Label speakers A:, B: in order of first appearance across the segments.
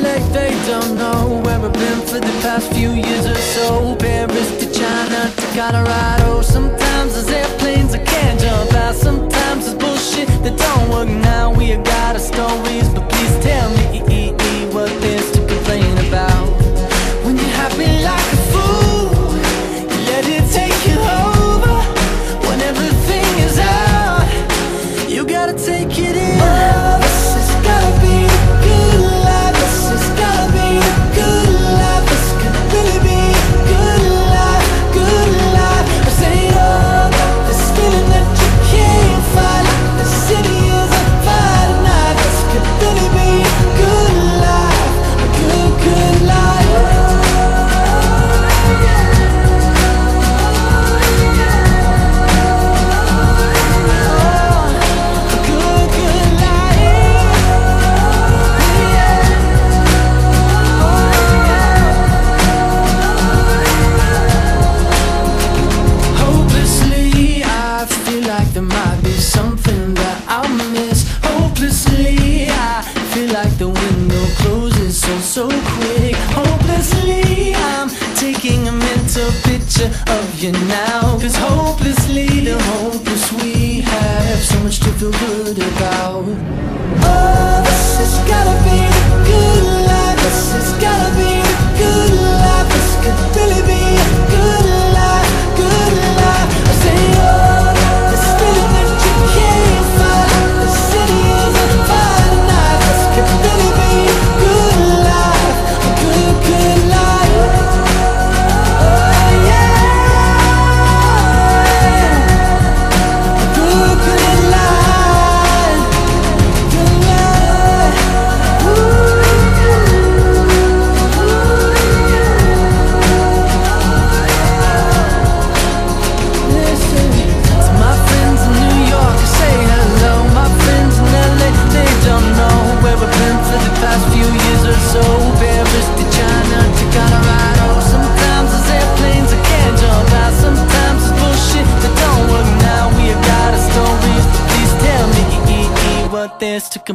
A: like they don't know where I've been for the past few years or so. Paris to China to Colorado. Sometimes there's airplanes I can't jump out. Sometimes there's bullshit that don't work. Now we gotta stop. something that I miss hopelessly. I feel like the window closes so so quick. Hopelessly, I'm taking a mental picture of you now. Cause hopelessly, the hopeless we have so much to feel good about.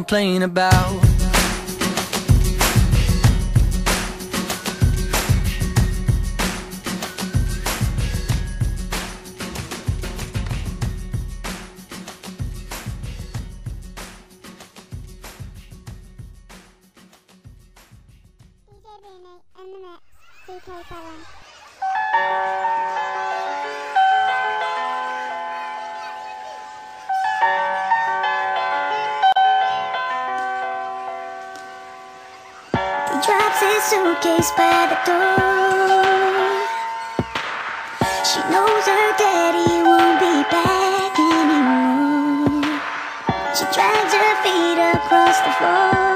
A: complain about.
B: DJ the
C: drops his suitcase by the door. She knows her daddy won't be back anymore. She drags her feet across the floor.